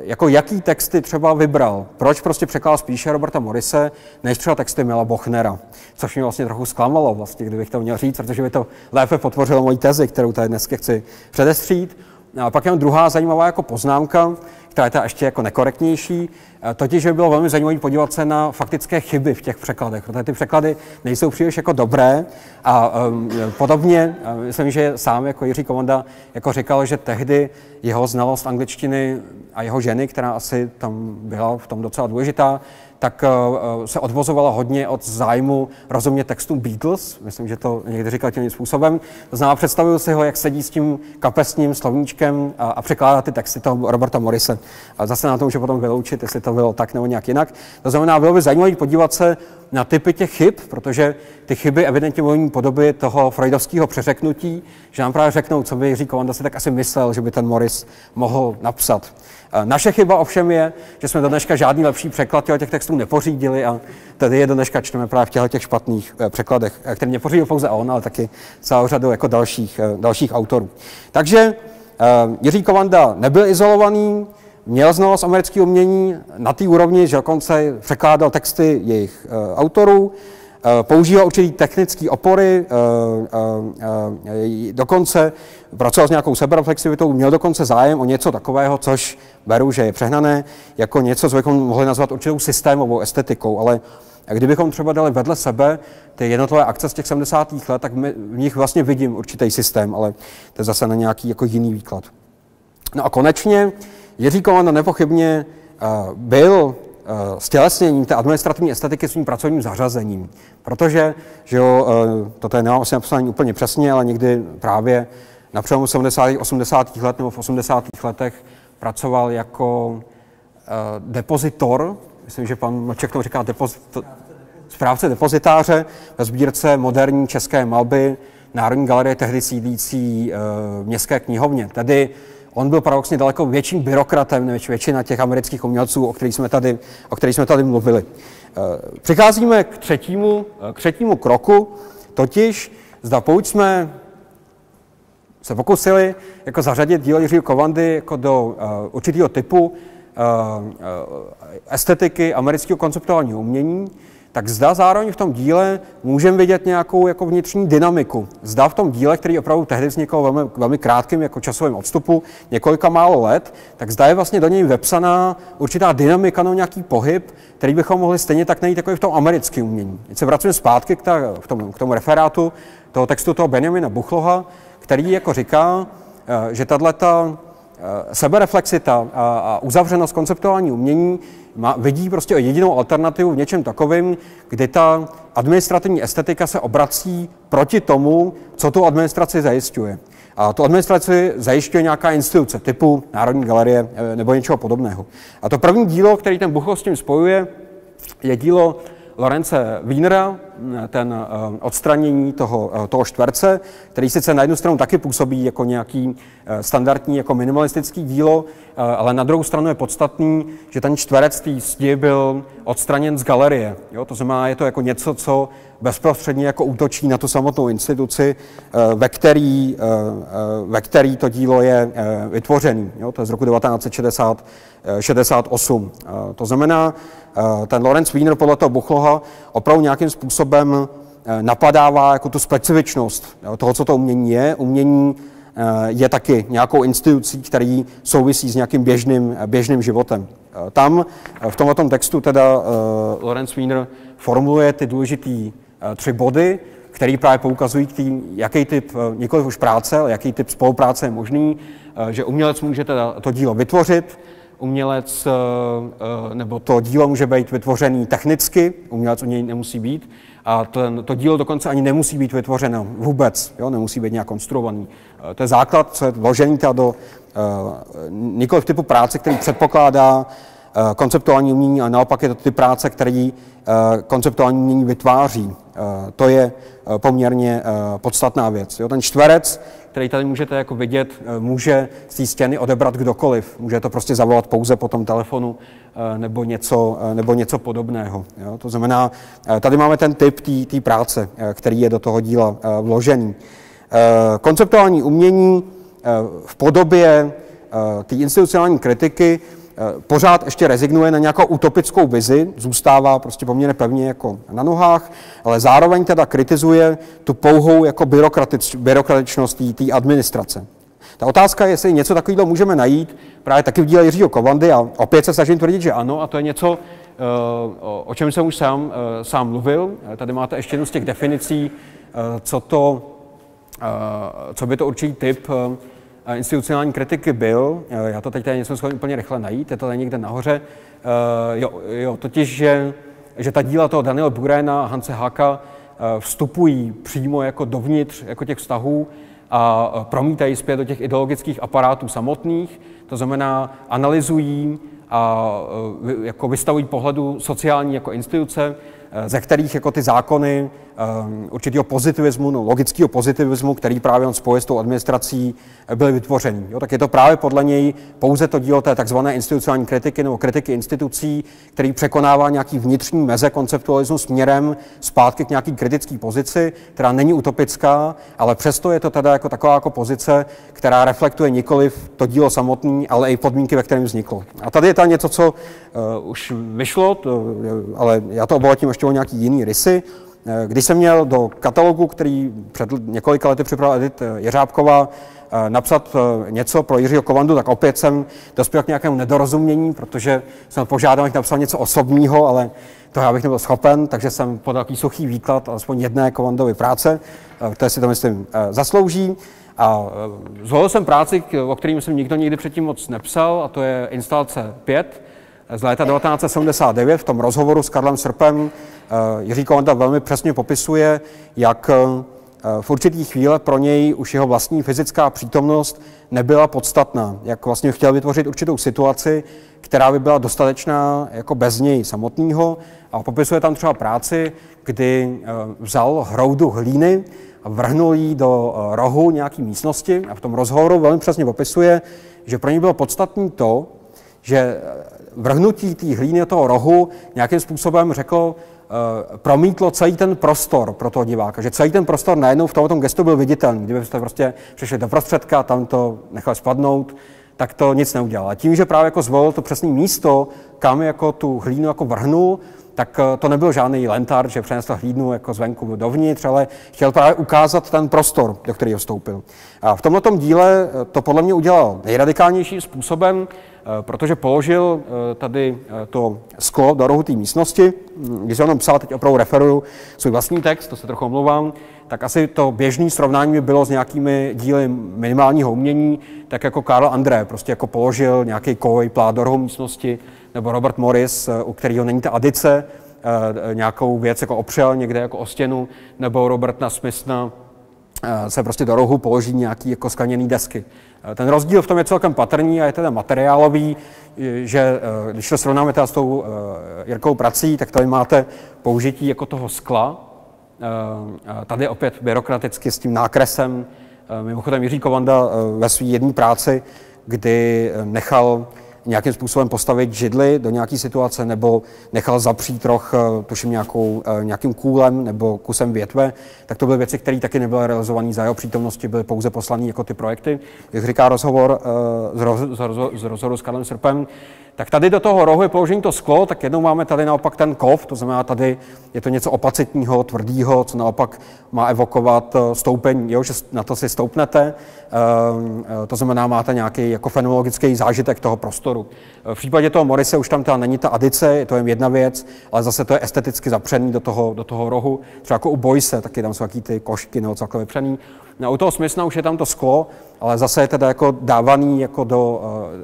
jako jaký texty třeba vybral. Proč prostě překládal spíše Roberta Morise, než třeba texty Mila Bochnera. Což mě vlastně trochu zklamalo, vlastně, kdybych to měl říct, protože by to lépe podpořilo moji tezi, kterou tady dneska chci předestřít. A pak jenom druhá zajímavá jako poznámka, která je ta ještě jako nekorektnější, eh, totiž by bylo velmi zajímavé podívat se na faktické chyby v těch překladech, protože ty překlady nejsou příliš jako dobré a um, podobně, myslím, že sám jako Jiří Komanda jako říkal, že tehdy jeho znalost angličtiny a jeho ženy, která asi tam byla v tom docela důležitá, tak eh, eh, se odvozovala hodně od zájmu rozumět textu Beatles. Myslím, že to někdy říkal tím způsobem. To představuju si ho, jak sedí s tím kapesním slovníčkem a, a překládá ty texty toho Roberta Morise. A zase na to může potom vyloučit, jestli to bylo tak nebo nějak jinak. To znamená, bylo by zajímavé podívat se na typy těch chyb, protože ty chyby evidentně volní podoby toho freudovského přeřeknutí, že nám právě řeknou, co by Jiří Kovanda si tak asi myslel, že by ten Morris mohl napsat. Naše chyba ovšem je, že jsme do dneška žádný lepší překlad těch textů nepořídili a tady je do dneška čteme právě v těchto těch špatných eh, překladech, eh, který nepořídil pouze on, ale taky celou řadu jako dalších, eh, dalších autorů. Takže Jiří Kovanda nebyl izolovaný, měl znalost amerického umění na té úrovni, že dokonce překládal texty jejich autorů, Eh, používal určitý technické opory, eh, eh, dokonce pracoval s nějakou sebereflexivitou, měl dokonce zájem o něco takového, což beru, že je přehnané, jako něco, co bychom mohli nazvat určitou systémovou estetikou, ale kdybychom třeba dali vedle sebe ty jednotlivé akce z těch 70. let, tak v nich vlastně vidím určitý systém, ale to je zase na nějaký jako jiný výklad. No a konečně Jiří Kolanda nepochybně byl Eh, stělesněním té administrativní estetiky svým pracovním zařazením. Protože, že jo, eh, to je nemám asi napsané úplně přesně, ale někdy právě na přelomu 70. 80. let nebo v 80. letech pracoval jako eh, depozitor, myslím, že pan Mlček tomu říká depozit, správce depozitáře ve sbírce moderní české malby Národní galerie tehdy sídlící městské knihovně. Tedy On byl paradoxně daleko větším byrokratem než většina těch amerických umělců, o kterých jsme tady, o kterých jsme tady mluvili. Eh, přicházíme k třetímu, eh, k třetímu kroku, totiž zda pouť jsme se pokusili jako zařadit dílo Jiřího Kovandy jako do uh, určitého typu uh, uh, estetiky amerického konceptuálního umění, tak zda zároveň v tom díle můžeme vidět nějakou jako vnitřní dynamiku. Zda v tom díle, který opravdu tehdy vznikl velmi, velmi krátkým jako časovým odstupu, několika málo let, tak zda je vlastně do něj vepsaná určitá dynamika, no nějaký pohyb, který bychom mohli stejně tak najít jako i v tom americkém umění. Teď se vracíme zpátky k, ta, k, tomu, k tomu referátu toho textu toho Benjamina Buchloha, který jako říká, eh, že tato eh, sebereflexita a, a uzavřenost konceptuální umění má, vidí prostě jedinou alternativu v něčem takovým, kdy ta administrativní estetika se obrací proti tomu, co tu administraci zajišťuje. A tu administraci zajišťuje nějaká instituce typu Národní galerie eh, nebo něčeho podobného. A to první dílo, který ten Buchov s tím spojuje, je dílo Lorence Wienera, ten eh, odstranění toho, eh, toho čtverce, který sice na jednu stranu taky působí jako nějaký eh, standardní, jako minimalistický dílo, ale na druhou stranu je podstatný, že ten čtverec té zdi byl odstraněn z galerie. Jo? To znamená, je to jako něco, co bezprostředně jako útočí na tu samotnou instituci, ve který, ve který to dílo je vytvořený. Jo? To je z roku 1968. To znamená, ten Lorenz Wiener podle toho Buchloha opravdu nějakým způsobem eh, napadává jako tu specifičnost toho, co to umění je. Umění eh, je taky nějakou institucí, který souvisí s nějakým běžným, běžným životem. Eh, tam v tomto textu teda Lorenz Wiener formuluje ty důležité tři body, který právě poukazují k tým, jaký typ, nikoliv už práce, ale jaký typ spolupráce je možný, že umělec může teda to dílo vytvořit, umělec, eh, eh, nebo to dílo může být vytvořený technicky, umělec u něj nemusí být, a ten, to dílo dokonce ani nemusí být vytvořeno vůbec, jo, nemusí být nějak konstruovaný. Eh, to je základ, co je vložený do nikoliv typu práce, který předpokládá konceptuální umění, a naopak je to ty práce, který konceptuální umění vytváří. To je poměrně podstatná věc. Jo, ten čtverec který tady můžete jako vidět, eh, může z té stěny odebrat kdokoliv. Může to prostě zavolat pouze po tom telefonu eh, nebo něco, eh, nebo něco podobného. Jo? To znamená, tady máme ten typ té práce, který je do toho díla vložený. Konceptuální umění v podobě té institucionální kritiky pořád ještě rezignuje na nějakou utopickou vizi, zůstává prostě poměrně pevně jako na nohách, ale zároveň teda kritizuje tu pouhou jako byrokratič, byrokratičnost té administrace. Ta otázka je, jestli něco takového můžeme najít právě taky v díle Jiřího Kovandy a opět se snažím tvrdit, že ano, a to je něco, eh, o čem jsem už sám, eh, sám mluvil. Tady máte ještě jednu z těch definicí, co, to, co by to určitý typ institucionální kritiky byl, eh, já to teď tady něco schopný úplně rychle najít, je to tady někde nahoře, eh, jo, jo totiž, že, že ta díla toho Daniela Burena a Hanse Haka eh, vstupují přímo jako dovnitř jako těch vztahů a promítají zpět do těch ideologických aparátů samotných, to znamená analyzují a jako vystavují pohledu sociální jako instituce, ze kterých jako ty zákony určitého pozitivismu, no, logického pozitivismu, který právě on spojuje s tou administrací, byly vytvořeny. Jo, tak je to právě podle něj pouze to dílo té takzvané institucionální kritiky nebo kritiky institucí, který překonává nějaký vnitřní meze konceptualismu směrem zpátky k nějaký kritické pozici, která není utopická, ale přesto je to teda jako taková jako pozice, která reflektuje nikoliv to dílo samotný, ale i podmínky, ve kterém vzniklo. A tady je tam něco, co uh, už vyšlo, to, ale já to obohatím ještě o nějaký jiný rysy. Eh, když jsem měl do katalogu, který před několika lety připravila Edith eh, Jeřábková, eh, napsat něco pro Jiřího Kovandu, tak opět jsem dospěl k nějakému nedorozumění, protože jsem požádal, abych napsal něco osobního, ale to já bych nebyl schopen, takže jsem podal takový suchý výklad alespoň jedné Kovandovy práce, které si to myslím zaslouží. A zvolil jsem práci, o kterým jsem nikdo nikdy předtím moc nepsal, a to je instalace 5, z léta 1979 v tom rozhovoru s Karlem Srpem eh, Jiří Kovanda velmi přesně popisuje, jak eh, v určitý chvíle pro něj už jeho vlastní fyzická přítomnost nebyla podstatná, jak vlastně chtěl vytvořit určitou situaci, která by byla dostatečná jako bez něj samotného. A popisuje tam třeba práci, kdy eh, vzal hroudu hlíny a vrhnul ji do rohu nějaké místnosti. A v tom rozhovoru velmi přesně popisuje, že pro něj bylo podstatné to, že vrhnutí té hlíny toho rohu nějakým způsobem řekl, uh, promítlo celý ten prostor pro toho diváka, že celý ten prostor najednou v tomto gestu byl viditelný. Kdybyste prostě přišli do prostředka, tam to nechali spadnout, tak to nic neudělal. A tím, že právě jako zvolil to přesné místo, kam jako tu hlínu jako vrhnul, tak eh, to nebyl žádný lentár, že přenesl hlídnu jako zvenku dovnitř, ale chtěl právě ukázat ten prostor, do kterého vstoupil. A v tomto díle eh, to podle mě udělal nejradikálnějším způsobem, Eh, protože položil tady to sklo do rohu té místnosti. Hm, když jsem psal, teď opravdu referuju svůj vlastní text, to se trochu omlouvám, tak asi to běžné srovnání by bylo s nějakými díly minimálního umění, tak jako Karl André prostě jako položil nějaký kovový plát do rohu místnosti nebo Robert Morris, u kterého není ta adice, nějakou věc jako opřel někde jako o stěnu, nebo Robert Nasmithna se prostě do rohu položí nějaký jako skleněný desky. Ten rozdíl v tom je celkem patrný a je teda materiálový, že když to srovnáme teda s tou Jirkou prací, tak tady máte použití jako toho skla, tady opět byrokraticky s tím nákresem. Mimochodem Jiří Kovanda ve své jedné práci, kdy nechal nějakým způsobem postavit židli do nějaké situace nebo nechal zapřít roh, eh, tuším nějakou, eh, nějakým kůlem nebo kusem větve, tak to byly věci, které taky nebyly realizované za jeho přítomnosti, byly pouze poslané jako ty projekty. Jak říká rozhovor eh, z, roz, z, roz, z rozhovoru s Karlem Srpem, tak tady do toho rohu je položení to sklo, tak jednou máme tady naopak ten kov, to znamená tady je to něco opacitního, tvrdého, co naopak má evokovat eh, stoupení, jo, že na to si stoupnete, ehm, eh, to znamená máte nějaký jako fenomenologický zážitek toho prostoru. V případě toho Morise už tam ta není ta adice, je to jen jedna věc, ale zase to je esteticky zapřený do toho, do toho rohu, třeba jako u Boyse, taky tam jsou taky ty košky nebo celkově vypřený. No, u toho smysna už je tam to sklo, ale zase je teda jako dávaný jako do,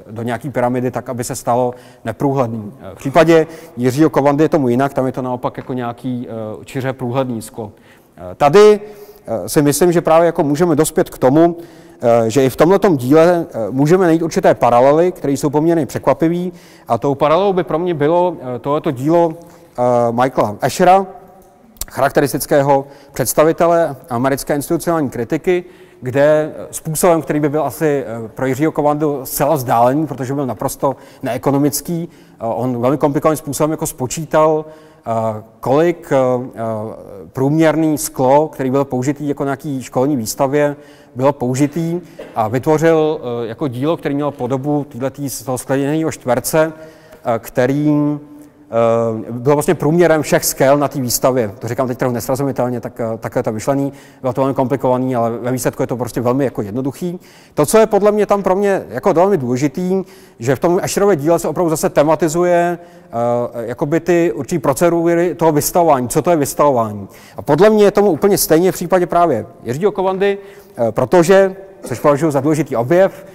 eh, do nějaké pyramidy tak, aby se stalo neprůhledný. V případě Jiřího Kovandy je tomu jinak, tam je to naopak jako nějaký eh, čiře průhledný sklo. Eh, tady si myslím, že právě jako můžeme dospět k tomu, že i v tomto díle můžeme najít určité paralely, které jsou poměrně překvapivé. A tou paralelou by pro mě bylo tohoto dílo Michaela Ashera, charakteristického představitele americké institucionální kritiky, kde způsobem, který by byl asi eh, pro Jiřího Kovandu zcela vzdálený, protože byl naprosto neekonomický, eh, on velmi komplikovaným způsobem jako spočítal, eh, kolik průměrný sklo, který byl použitý jako nějaký školní výstavě, bylo použitý a vytvořil jako dílo, který mělo podobu toho skleněného čtverce, kterým bylo vlastně průměrem všech skel na té výstavě. To říkám teď trochu nesrozumitelně, tak, eh, takhle to myšlení. Bylo to velmi komplikovaný, ale ve výsledku je to prostě velmi jako jednoduchý. To, co je podle mě tam pro mě jako velmi důležitý, že v tom Asherově díle se opravdu zase tematizuje uh, jakoby ty určitý procedury toho vystavování, co to je vystavování. A podle mě je tomu úplně stejně v případě právě Jiřího Kovandy, uh, protože, což považuji za důležitý objev,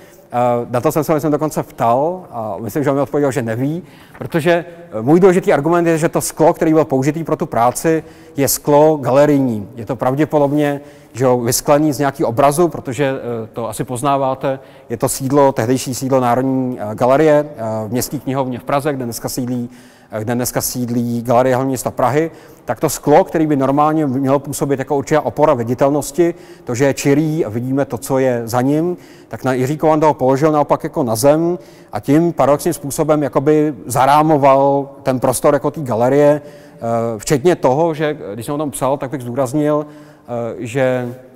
na to jsem se myslím dokonce ptal a myslím, že on mi odpověděl, že neví, protože eh, můj důležitý argument je, že to sklo, který byl použitý pro tu práci, je sklo galerijní. Je to pravděpodobně že jo, vysklený z nějakého obrazu, protože eh, to asi poznáváte, je to sídlo, tehdejší sídlo Národní eh, galerie v městské knihovně v Praze, kde dneska sídlí kde dneska sídlí Galerie hlavního města Prahy, tak to sklo, který by normálně mělo působit jako určitá opora viditelnosti, to, že je čirý a vidíme to, co je za ním, tak na Jiří Kovanda ho položil naopak jako na zem a tím paradoxním způsobem jakoby zarámoval ten prostor jako té galerie, eh, včetně toho, že když jsem o tom psal, tak bych zdůraznil, eh, že eh,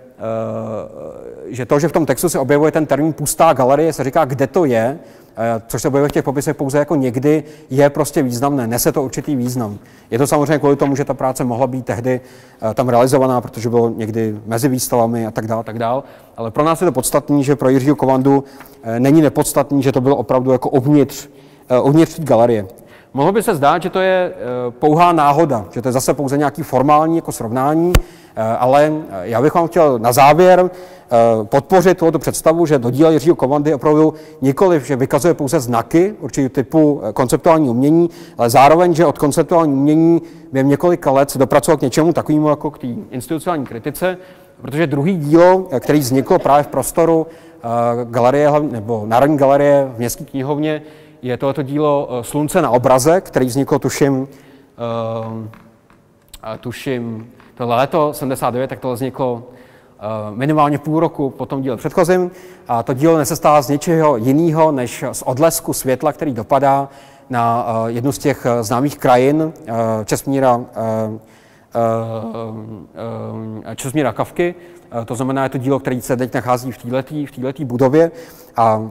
že to, že v tom textu se objevuje ten termín pustá galerie, se říká, kde to je, Eh, což se objevuje v těch popisech pouze jako někdy, je prostě významné, nese to určitý význam. Je to samozřejmě kvůli tomu, že ta práce mohla být tehdy eh, tam realizovaná, protože bylo někdy mezi výstavami a tak dále, tak dále. Ale pro nás je to podstatný, že pro Jiřího Kovandu eh, není nepodstatný, že to bylo opravdu jako uvnitř, uvnitř galerie. Mohlo by se zdát, že to je pouhá náhoda, že to je zase pouze nějaký formální jako srovnání, ale já bych vám chtěl na závěr Eh, podpořit tuto představu, že do díla Jiřího Kovandy opravdu nikoli, že vykazuje pouze znaky určitého typu eh, konceptuální umění, ale zároveň, že od konceptuální umění během několika let se dopracoval k něčemu takovému jako k té institucionální kritice, protože druhý dílo, eh, který vzniklo právě v prostoru galerie nebo Národní galerie v městské knihovně, je tohoto dílo Slunce na obraze, který vzniklo, tuším, tuším, to léto 79, tak to vzniklo Eh, minimálně půl roku po tom díle předchozím. A to dílo nesestává z ničeho jiného, než z odlesku světla, který dopadá na eh, jednu z těch eh, známých krajin Česmíra, Česmíra Kavky. To znamená, je to dílo, které se teď nachází v této v budově. A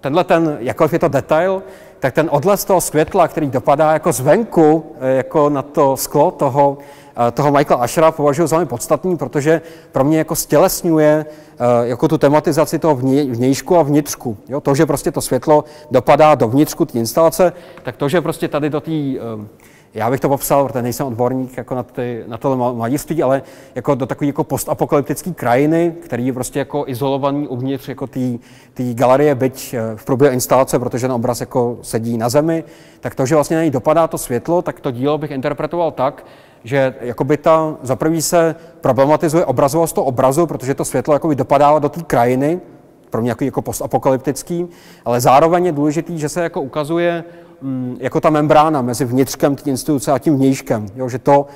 tenhle ten, jakkoliv je to detail, tak ten odles toho světla, který dopadá jako zvenku, jako na to sklo toho, toho Michaela Ashera považuji za velmi podstatný, protože pro mě jako stělesňuje eh, jako tu tematizaci toho vnějšku a vnitřku. Jo, to, že prostě to světlo dopadá do vnitřku té instalace, tak to, že prostě tady do té eh, já bych to popsal, protože nejsem odborník jako na, ty, na tohle mladiství, ale jako do takové jako postapokalyptické krajiny, který je prostě jako izolovaný uvnitř jako té galerie, byť eh, v průběhu instalace, protože ten obraz jako sedí na zemi, tak to, že vlastně na něj dopadá to světlo, tak to dílo bych interpretoval tak, že jakoby ta, za prvý se problematizuje obrazovost toho obrazu, protože to světlo jakoby dopadá do té krajiny, pro mě jako, jako postapokalyptický, ale zároveň je důležitý, že se jako ukazuje jako ta membrána mezi vnitřkem té instituce a tím vnějškem, jo, že to,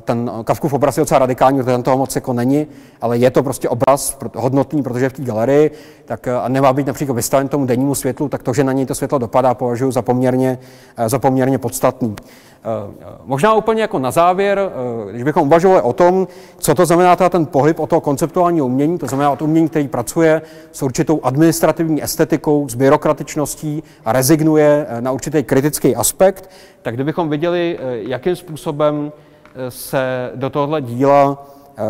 ten Kavkův obraz je docela radikální, protože ten toho moc jako není, ale je to prostě obraz hodnotný, protože v té galerii, tak eh, a nemá být například vystaven tomu dennímu světlu, tak to, že na něj to světlo dopadá, považuji za poměrně, eh, za poměrně podstatný. Eh, možná úplně jako na závěr, eh, když bychom uvažovali o tom, co to znamená ten pohyb od toho konceptuálního umění, to znamená od umění, který pracuje s určitou administrativní estetikou, s byrokratičností a rezignuje eh, na určitý kritický aspekt, tak kdybychom viděli, jakým způsobem se do tohohle díla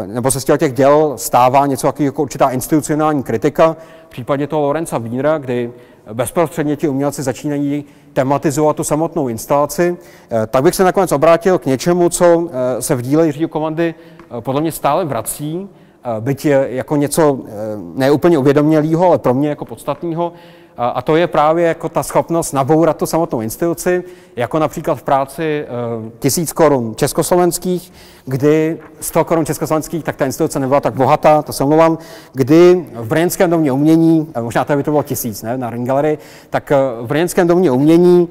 nebo se z těch děl stává něco jako určitá institucionální kritika, v případě toho Lorenza Wienera, kdy bezprostředně ti umělci začínají tematizovat tu samotnou instalaci, eh, tak bych se nakonec obrátil k něčemu, co eh, se v díle Jiřího Komandy eh, podle mě stále vrací, byť jako něco neúplně uvědomělého, ale pro mě jako podstatného, a to je právě jako ta schopnost nabourat tu samotnou instituci, jako například v práci tisíc korun československých, kdy 100 korun československých, tak ta instituce nebyla tak bohatá, to se omlouvám, kdy v Brněnském domě umění, možná to by to bylo tisíc, ne, na Ring Gallery, tak v Brněnském domě umění,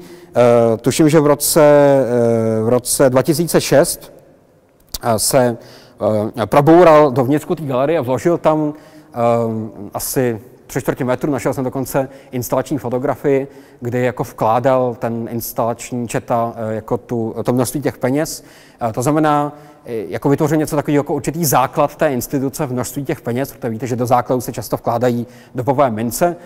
tuším, že v roce, v roce 2006 se proboural dovnitř té galerie a vložil tam asi tři čtvrtě metru, našel jsem dokonce instalační fotografii, kdy jako vkládal ten instalační četa eh, jako tu, to množství těch peněz. To znamená, eh, jako vytvořil něco takového jako určitý základ té instituce v množství těch peněz, protože víte, že do základu se často vkládají dobové mince,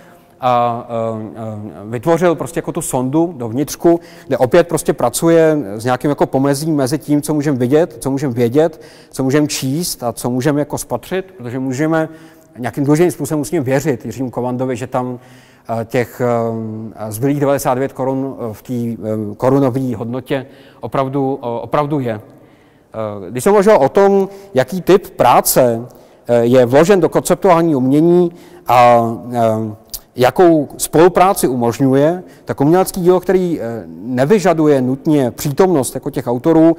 a eh, vytvořil prostě jako tu sondu do vnitřku, kde opět prostě pracuje s nějakým jako pomezím mezi tím, co můžeme vidět, co můžeme vědět, co můžeme číst a co můžeme jako spatřit, protože můžeme nějakým důležitým způsobem musím věřit Jiřímu Kovandovi, že tam eh, těch eh, zbylých 99 korun eh, v té korunové hodnotě opravdu, opravdu je. Když jsem uvažoval o tom, jaký typ práce je vložen do konceptuální umění a jakou spolupráci umožňuje, tak umělecký dílo, který nevyžaduje nutně přítomnost jako těch autorů,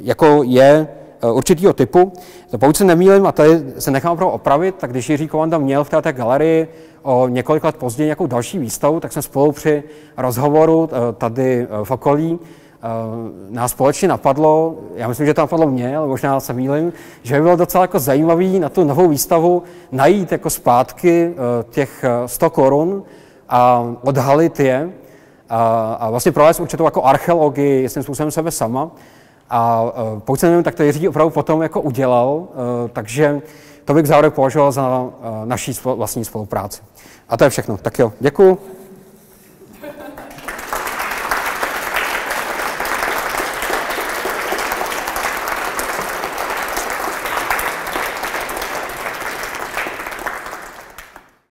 jako je určitého typu. Pokud se nemýlím, a tady se nechám opravdu opravit, tak když Jiří Kovanda měl v této galerii o několik let později nějakou další výstavu, tak jsme spolu při rozhovoru eh, tady eh, v okolí nás společně napadlo, já myslím, že to napadlo mě, ale možná se mýlim, že by bylo docela jako zajímavý na tu novou výstavu najít jako zpátky těch 100 korun a odhalit je a, a vlastně provést určitou jako archeologii, jestli způsobem sebe sama. A uh, pokud se nevím, tak to Jiří opravdu potom jako udělal, uh, takže to bych zároveň považoval za uh, naší vlastní spolupráci. A to je všechno. Tak jo, děkuji.